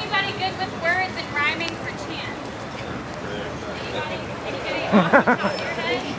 Anybody good with words and rhyming for chance? Anybody? Anybody